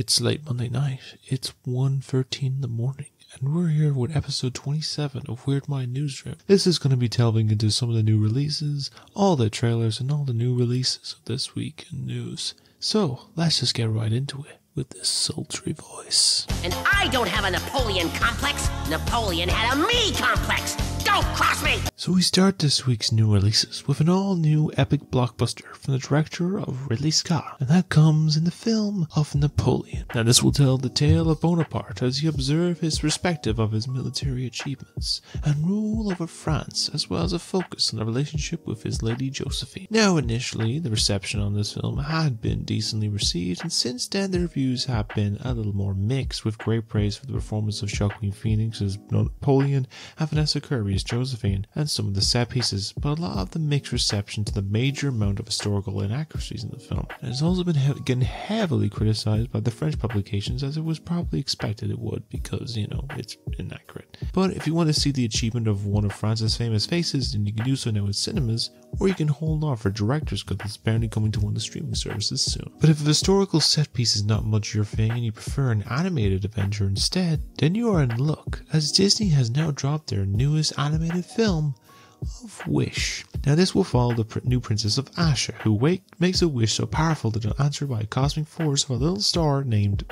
It's late Monday night. It's 1.13 in the morning. And we're here with episode 27 of Weird Mind Newsroom. This is going to be delving into some of the new releases, all the trailers, and all the new releases of this week in news. So, let's just get right into it with this sultry voice. And I don't have a Napoleon complex. Napoleon had a me complex. Don't cross me! So we start this week's new releases with an all-new epic blockbuster from the director of Ridley Scott, and that comes in the film of Napoleon. Now this will tell the tale of Bonaparte as he observes his respective of his military achievements and rule over France, as well as a focus on the relationship with his lady Josephine. Now initially, the reception on this film had been decently received, and since then the reviews have been a little more mixed, with great praise for the performance of Joaquin Phoenix as Napoleon and Vanessa Kirby as Josephine, and some of the set pieces, but a lot of the mixed reception to the major amount of historical inaccuracies in the film. And it's also been he- getting heavily criticized by the French publications, as it was probably expected it would, because, you know, it's inaccurate. But if you want to see the achievement of one of France's famous faces, then you can do so now in cinemas, or you can hold off for director's cut that's apparently coming to one of the streaming services soon. But if a historical set piece is not much your thing and you prefer an animated adventure instead, then you are in luck, as Disney has now dropped their newest animated film, of Wish. Now, this will follow the new princess of Asha, who wake, makes a wish so powerful that it'll answer by a cosmic force of a little star named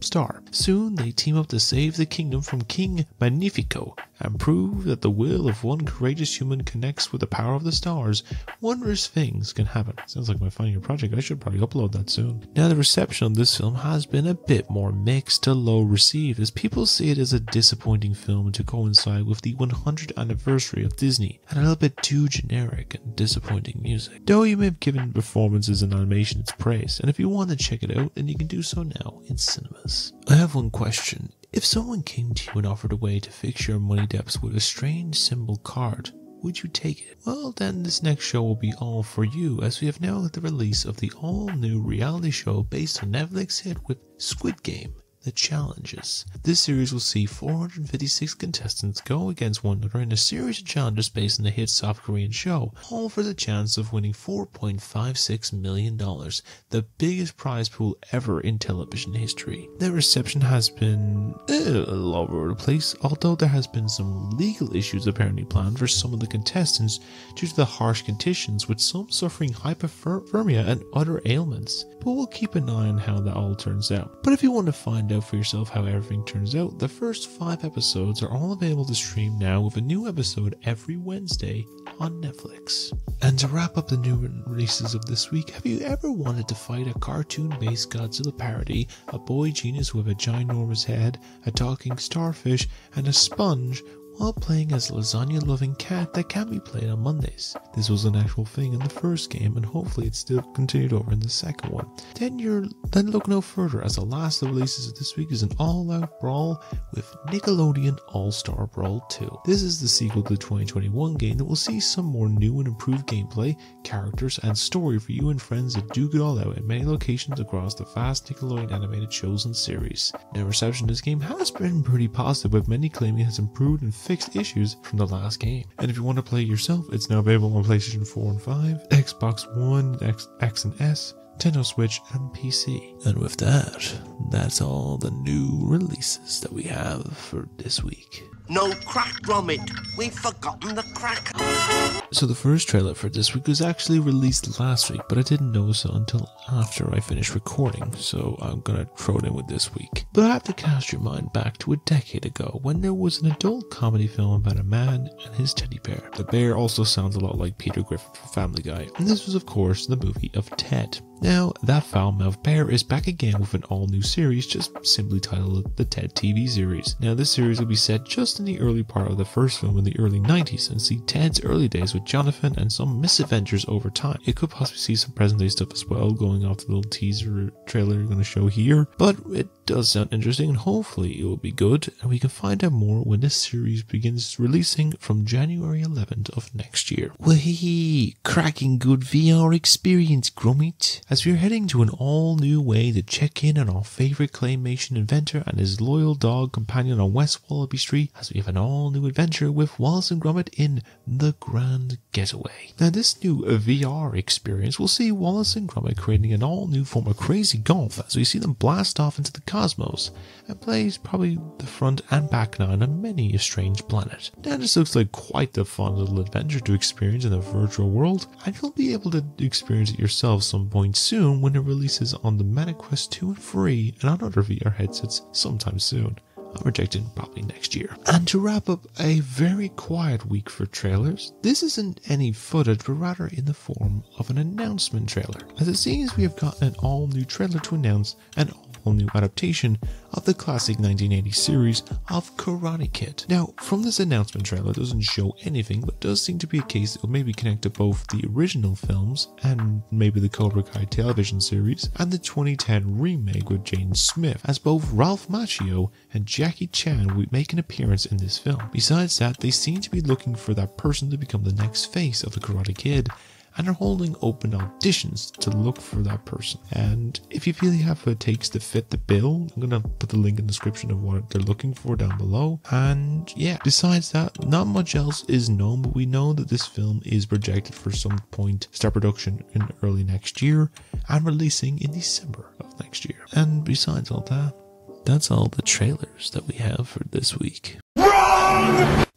Star. Soon they team up to save the kingdom from King Magnifico and prove that the will of one courageous human connects with the power of the stars. Wondrous things can happen. Sounds like my final project. I should probably upload that soon. Now, the reception of this film has been a bit more mixed to low received, as people see it as a disappointing film to coincide with the 100th anniversary of Disney, and a little bit too generic and disappointing music. Though you may have given performances and animation its praise, and if you want to check it out, then you can do so now in cinemas. I have one question. If someone came to you and offered a way to fix your money debts with a strange symbol card, would you take it? Well, then this next show will be all for you, as we have now the release of the all-new reality show based on Netflix hit with Squid Game. The challenges. This series will see 456 contestants go against one another in a series of challenges based on the hit South Korean show, all for the chance of winning $4.56 million, the biggest prize pool ever in television history. The reception has been eh, all over the place, although there has been some legal issues apparently planned for some of the contestants due to the harsh conditions, with some suffering hypothermia and other ailments. But we'll keep an eye on how that all turns out. But if you want to find out for yourself how everything turns out, the first five episodes are all available to stream now with a new episode every Wednesday on Netflix. And to wrap up the new releases of this week, have you ever wanted to fight a cartoon based Godzilla parody, a boy genius with a ginormous head, a talking starfish, and a sponge? While playing as a lasagna loving cat that can be played on Mondays. This was an actual thing in the first game, and hopefully it's still continued over in the second one. Then you're then look no further, as the last of releases of this week is an all-out brawl with Nickelodeon All-Star Brawl 2. This is the sequel to the 2021 game that will see some more new and improved gameplay, characters, and story for you and friends that do get all out in many locations across the vast Nickelodeon animated shows and series. Now, reception of this game has been pretty positive, with many claiming it has improved and fixed issues from the last game. And if you want to play it yourself, it's now available on PlayStation 4 and 5, Xbox One, X, X and S, Nintendo Switch, and PC. And with that, that's all the new releases that we have for this week. No crack, Gromit. We've forgotten the crack. So the first trailer for this week was actually released last week, but I didn't notice it until after I finished recording, so I'm gonna throw it in with this week. But I have to cast your mind back to a decade ago when there was an adult comedy film about a man and his teddy bear. The bear also sounds a lot like Peter Griffin from Family Guy, and this was of course the movie of Ted. Now, that foul-mouthed bear is back again with an all-new series, just simply titled the Ted TV series. Now, this series will be set just in the early part of the first film in the early 90s and see Ted's early days with Jonathan and some misadventures over time. It could possibly see some present-day stuff as well, going off the little teaser trailer you're going to show here, but it does sound interesting and hopefully it will be good, and we can find out more when this series begins releasing from January 11th of next year. Wahee! Cracking good VR experience, Gromit! As we're heading to an all new way to check in on our favorite claymation inventor and his loyal dog companion on West Wallaby Street as we have an all new adventure with Wallace and Gromit in The Grand Getaway. Now, this new VR experience will see Wallace and Gromit creating an all new form of crazy golf as we see them blast off into the cosmos and plays probably the front and back nine on many a strange planet. Now, this looks like quite the fun little adventure to experience in a virtual world, and you'll be able to experience it yourself some point soon when it releases on the Meta Quest 2 and 3 and on other VR headsets sometime soon. Uh, I'm projecting probably next year. And to wrap up a very quiet week for trailers, this isn't any footage, but rather in the form of an announcement trailer. As it seems, we have got an all new trailer to announce an all new adaptation of the classic 1980 series of Karate Kid. Now, from this announcement trailer, it doesn't show anything, but does seem to be a case that will maybe connect to both the original films and maybe the Cobra Kai television series and the 2010 remake with Jaden Smith, as both Ralph Macchio and Jackie Chan will make an appearance in this film. Besides that, they seem to be looking for that person to become the next face of the Karate Kid and are holding open auditions to look for that person. And if you feel you have what it takes to fit the bill, I'm gonna put the link in the description of what they're looking for down below. And yeah, besides that, not much else is known, but we know that this film is projected for some point start production in early next year and releasing in December of next year. And besides all that, that's all the trailers that we have for this week.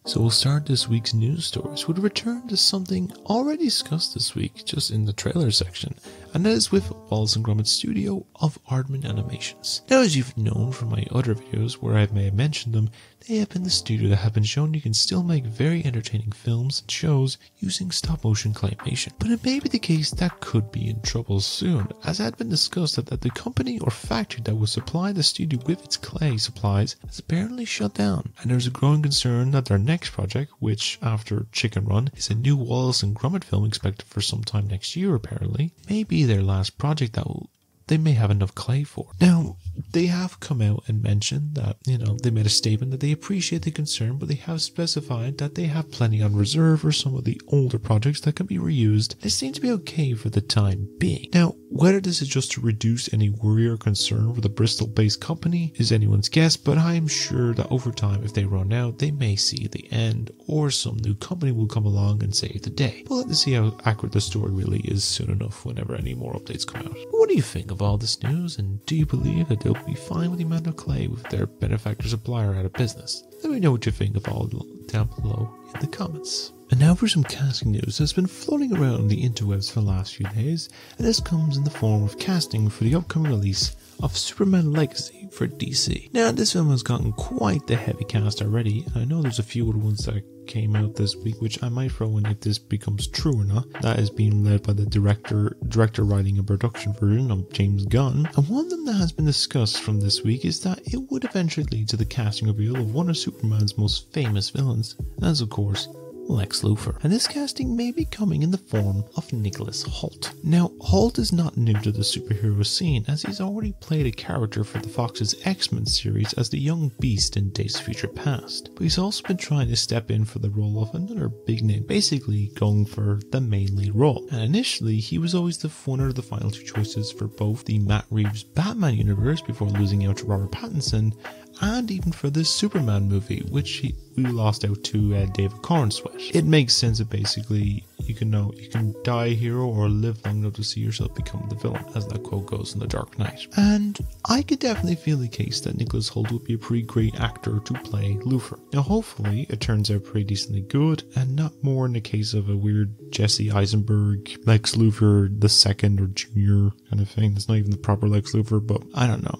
So we'll start this week's news stories with a return to something already discussed this week, just in the trailer section, and that is with Wallace and Gromit Studio of Aardman Animations. Now, as you've known from my other videos where I may have mentioned them, they have been the studio that have been shown you can still make very entertaining films and shows using stop motion claymation. But it may be the case that could be in trouble soon, as had been discussed that, that the company or factory that will supply the studio with its clay supplies has apparently shut down, and there's a growing concern that their next project, which after Chicken Run is a new Wallace and Gromit film expected for sometime next year apparently, may be their last project that will they may have enough clay for. Now, they have come out and mentioned that, you know, they made a statement that they appreciate the concern, but they have specified that they have plenty on reserve for some of the older projects that can be reused. They seem to be okay for the time being. Now, whether this is just to reduce any worry or concern for the Bristol based company is anyone's guess, but I am sure that over time, if they run out, they may see the end, or some new company will come along and save the day. We'll have to see how accurate the story really is soon enough whenever any more updates come out. What do you think of all this news, and do you believe that they'll be fine with the amount of clay with their benefactor supplier out of business? Let me know what you think of all down below in the comments. And now for some casting news that's been floating around the interwebs for the last few days, and this comes in the form of casting for the upcoming release of Superman Legacy for DC. Now, this film has gotten quite the heavy cast already, and I know there's a few other ones that came out this week, which I might throw in if this becomes true or not. That is being led by the director, director writing and production version of James Gunn. And one of them that has been discussed from this week is that it would eventually lead to the casting reveal of one of Superman's most famous villains, as of course Lex Luthor, and this casting may be coming in the form of Nicholas Hoult. Now, Hoult is not new to the superhero scene, as he's already played a character for the Fox's X-Men series as the young Beast in Days of Future Past, but he's also been trying to step in for the role of another big name, basically going for the main lead role. And initially, he was always the one of the final two choices for both the Matt Reeves Batman universe before losing out to Robert Pattinson and even for this Superman movie, which he, we lost out to uh, David Corenswet. It makes sense that basically you can know you can die a hero or live long enough to see yourself become the villain, as that quote goes in The Dark Knight. And I could definitely feel the case that Nicholas Hoult would be a pretty great actor to play Luthor. Now, hopefully, it turns out pretty decently good, and not more in the case of a weird Jesse Eisenberg, Lex Luthor the second or junior kind of thing. That's not even the proper Lex Luthor, but I don't know.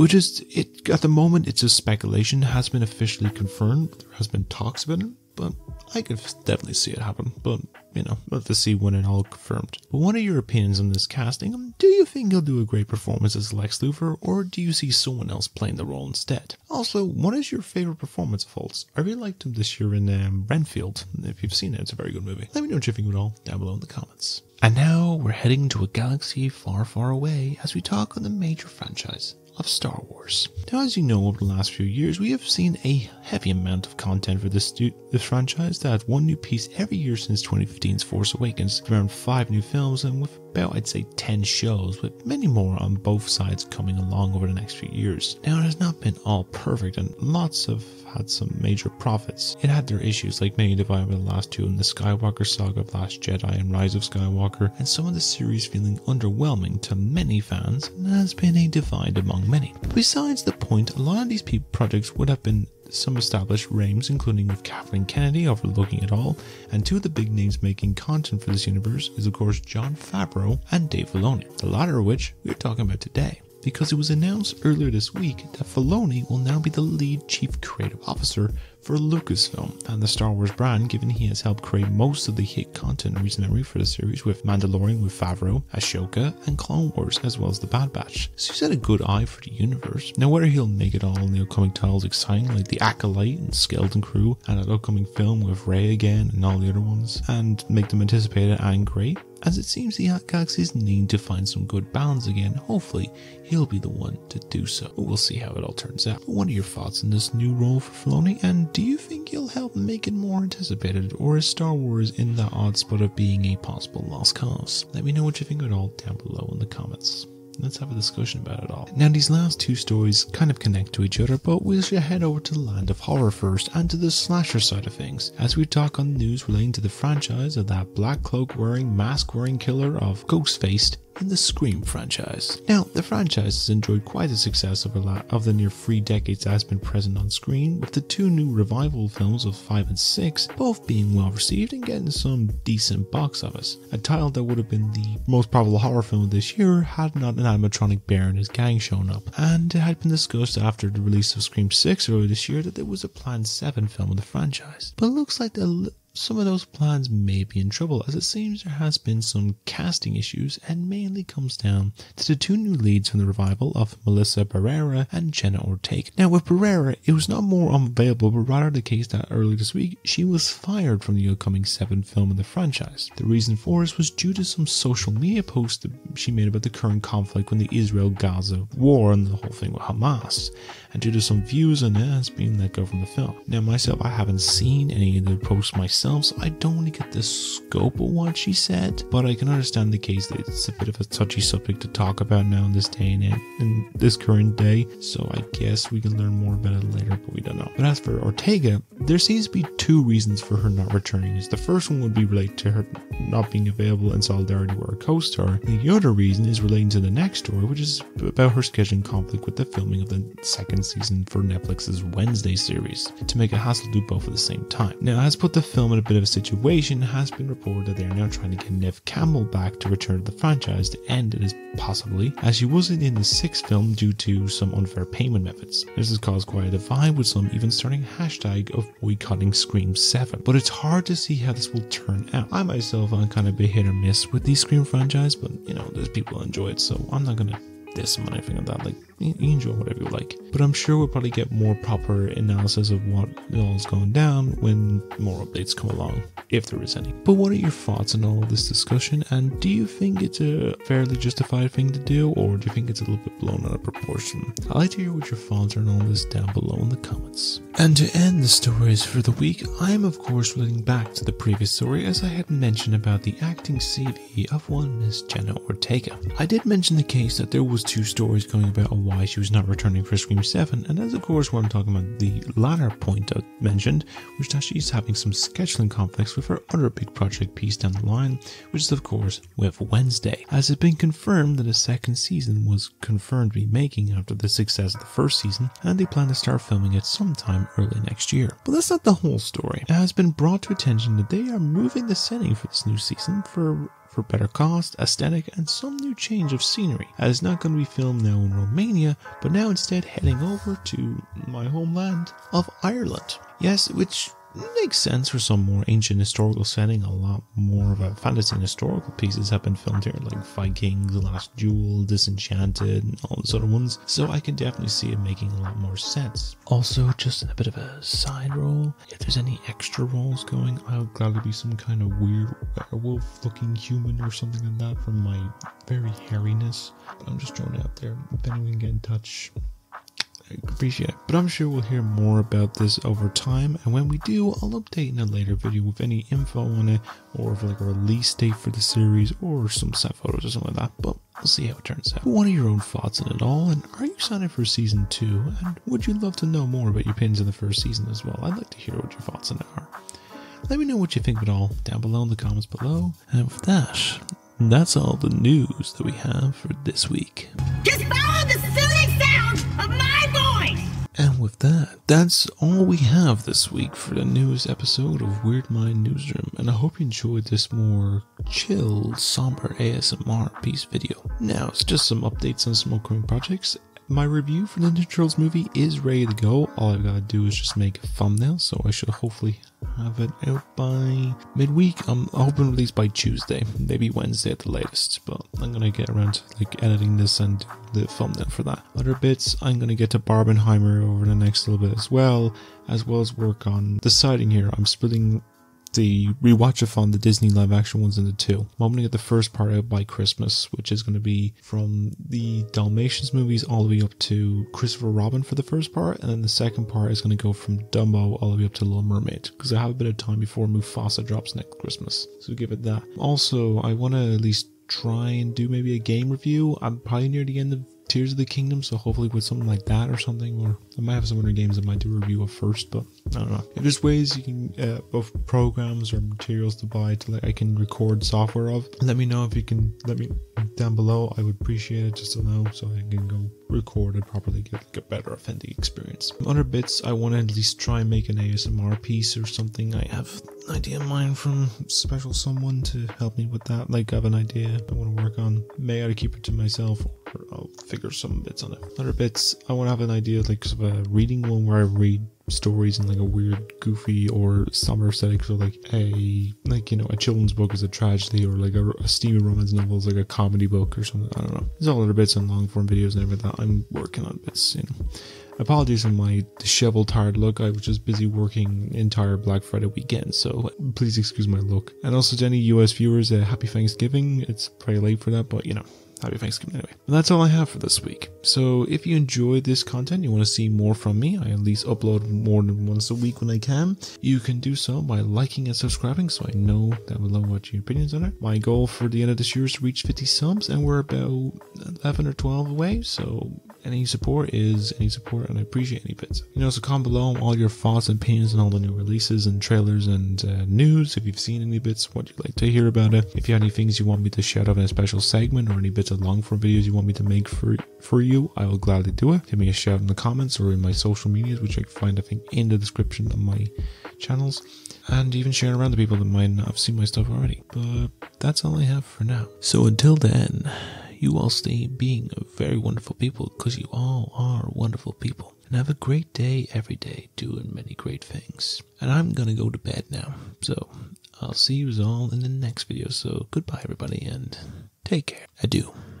Which is it at the moment it's a speculation. Has been officially confirmed. There has been talks about it but i could definitely see it happen. But you know to see when it all confirmed. But what are your opinions on this casting? Do you think he'll do a great performance as lex luthor or do you see someone else playing the role instead? Also what is your favorite performance of Hoult's? i really liked him this year in um, renfield. If you've seen it it's a very good movie. Let me know what you think of it all down below in the comments. And now we're heading to a galaxy far, far away as we talk on the major franchise of Star Wars. Now, as you know, over the last few years, we have seen a heavy amount of content for this, this franchise that had one new piece every year since 2015's Force Awakens, around five new films, and with about, I'd say, 10 shows, with many more on both sides coming along over the next few years. Now, it has not been all perfect, and lots have had some major profits. It had their issues, like many divided by the last two in the Skywalker saga of Last Jedi and Rise of Skywalker, and some of the series feeling underwhelming to many fans, and has been a divide among many. Besides the point, a lot of these projects would have been some established reigns, including with Kathleen Kennedy overlooking it all, and two of the big names making content for this universe is of course Jon Favreau and Dave Filoni, the latter of which we're talking about today because it was announced earlier this week that Filoni will now be the lead chief creative officer for Lucasfilm and the Star Wars brand, given he has helped create most of the hit content in recent memory for the series with Mandalorian with Favreau, Ahsoka, and Clone Wars, as well as The Bad Batch. So he's had a good eye for the universe. Now, whether he'll make it all in the upcoming titles exciting, like The Acolyte and Skeleton Crew, and an upcoming film with Rey again and all the other ones, and make them anticipated and great, as it seems the Galaxy's need to find some good balance again. Hopefully, he'll be the one to do so. We'll see how it all turns out. What are your thoughts on this new role for Filoni, and do you think he'll help make it more anticipated, or is Star Wars in the odd spot of being a possible lost cause? Let me know what you think of it all down below in the comments let's have a discussion about it all. Now, these last two stories kind of connect to each other, but we should head over to the land of horror first and to the slasher side of things, as we talk on the news relating to the franchise of that black cloak wearing, mask wearing killer of Ghostface in the Scream franchise. Now, the franchise has enjoyed quite a success over la- of the near three decades that has been present on screen, with the two new revival films of 5 and 6 both being well received and getting some decent box office. A title that would have been the most probable horror film this year had not an animatronic bear and his gang shown up, and it had been discussed after the release of Scream 6 earlier this year that there was a planned 7 film of the franchise. But it looks like the some of those plans may be in trouble as it seems there has been some casting issues and mainly comes down to the two new leads from the revival of Melissa Barrera and Jenna Ortega. Now with Barrera, it was not more unavailable but rather the case that early this week she was fired from the upcoming seventh film in the franchise. The reason for this was due to some social media posts that she made about the current conflict when the Israel-Gaza war and the whole thing with Hamas and due to some views on it has been let go from the film. Now myself, I haven't seen any of the posts myself, so I don't really get the scope of what she said, but I can understand the case that it's a bit of a touchy subject to talk about now in this day and in this current day, so I guess we can learn more about it later, but we don't know. But as for Ortega, there seems to be two reasons for her not returning. Is the first one would be related to her not being available in solidarity with her co-star. The other reason is relating to the next story, which is about her scheduling conflict with the filming of the second season for Netflix's Wednesday series to make a hassle to do both at the same time. Now, as put the film in a bit of a situation. It has been reported that they are now trying to get Neve Campbell back to return to the franchise to end it as possibly, as she wasn't in the sixth film due to some unfair payment methods. This has caused quite a divide with some even starting hashtag of boycotting Scream 7. But it's hard to see how this will turn out. I myself am kind of a hit or miss with these Scream franchise, but you know, there's people enjoy it, so I'm not gonna diss them or anything like that. Like you enjoy whatever you like. But I'm sure we'll probably get more proper analysis of what all is going down when more updates come along, if there is any. But what are your thoughts on all of this discussion? And do you think it's a fairly justified thing to do, or do you think it's a little bit blown out of proportion? I'd like to hear what your thoughts are on all this down below in the comments. And to end the stories for the week, I am of course relating back to the previous story as I had mentioned about the acting CV of one Miss Jenna Ortega. I did mention the case that there was two stories going about a why she was not returning for Scream 7, and that's of course what I'm talking about the latter point I mentioned, which is that she's having some scheduling conflicts with her other big project piece down the line, which is of course with Wednesday, as it's been confirmed that a second season was confirmed to be making after the success of the first season, and they plan to start filming it sometime early next year. But that's not the whole story. It has been brought to attention that they are moving the setting for this new season for for better cost, aesthetic, and some new change of scenery. As not going to be filmed now in Romania, but now instead heading over to my homeland of Ireland. Yes, which makes sense for some more ancient historical setting. A lot more of a fantasy and historical pieces have been filmed here, like Vikings, Last Duel, Disenchanted, and all those other ones. So I can definitely see it making a lot more sense. Also, just a bit of a side role, if there's any extra roles going, I'll gladly be some kind of weird werewolf-looking human or something like that from my very hairiness. But I'm just throwing it out there. If anyone can get in touch, appreciate it. But I'm sure we'll hear more about this over time, and when we do, I'll update in a later video with any info on it, or for like a release date for the series, or some set photos or something like that. But we'll see how it turns out. What are your own thoughts on it all, and are you excited for season two? And would you love to know more about your pins in the first season as well? I'd like to hear what your thoughts on it are. Let me know what you think of it all down below in the comments below. And with that, that's all the news that we have for this week. Just follow the soothing sound of my! And with that, that's all we have this week for the newest episode of Weird Mind Newsroom. And I hope you enjoyed this more chilled, somber ASMR piece video. Now, it's just some updates on some upcoming projects. My review for the Ninja Turtles movie is ready to go. All I've got to do is just make a thumbnail, so I should hopefully have it out by midweek. I'm hoping release by Tuesday, maybe Wednesday at the latest. But I'm gonna get around to like editing this and the thumbnail for that. Other bits, I'm gonna get to Barbenheimer over the next little bit as well, as well as work on deciding here. I'm splitting the rewatchathon, um, the Disney live action ones into two. I'm gonna get the first part out by Christmas, which is gonna be from the Dalmatians movies all the way up to Christopher Robin for the first part, and then the second part is gonna go from Dumbo all the way up to Little Mermaid, because I have a bit of time before Mufasa drops next Christmas. So give it that. Also, I wanna at least try and do maybe a game review. I'm probably near the end of Tears of the Kingdom, so hopefully with something like that or something, or I might have some other games I might do a review of first, but I don't know. If there's ways you can, uh, of programs or materials to buy to like I can record software of, let me know if you can let me down below. I would appreciate it just to know so I can go record it properly, get like a better authentic experience. Other bits, I want to at least try and make an ASMR piece or something. I have an idea in mind from special someone to help me with that. Like I have an idea I want to work on. May I keep it to myself I'll figure some bits on it. Other bits, I want to have an idea like of a reading one where I read stories in like a weird, goofy or summer aesthetic. So like a like you know a children's book is a tragedy, or like a, a steamy romance novel is like a comedy book or something. I don't know. There's all other bits and long form videos and everything. I'm working on bits. You know. Apologies for my disheveled, tired look. I was just busy working entire Black Friday weekend, so please excuse my look. And also to any US viewers, uh, happy Thanksgiving. It's pretty late for that, but you know, happy Thanksgiving anyway. And that's all I have for this week. So if you enjoyed this content, you want to see more from me, I at least upload more than once a week when I can. You can do so by liking and subscribing so I know down below what your opinions on it. My goal for the end of this year is to reach 50 subs and we're about 11 or 12 away, so any support is any support and I appreciate any bits. You know, so comment below all your thoughts and opinions on all the new releases and trailers and uh, news. If you've seen any bits, what you'd like to hear about it. If you have any things you want me to shout out in a special segment or any bits of long form videos you want me to make for for you, I will gladly do it. Give me a shout in the comments or in my social medias, which you can find I think in the description of my channels. And even sharing around to people that might not have seen my stuff already. But that's all I have for now. So until then, you all stay being a very wonderful people because you all are wonderful people. And have a great day every day doing many great things. And I'm gonna go to bed now. So I'll see you all in the next video. So goodbye everybody and take care. Adieu.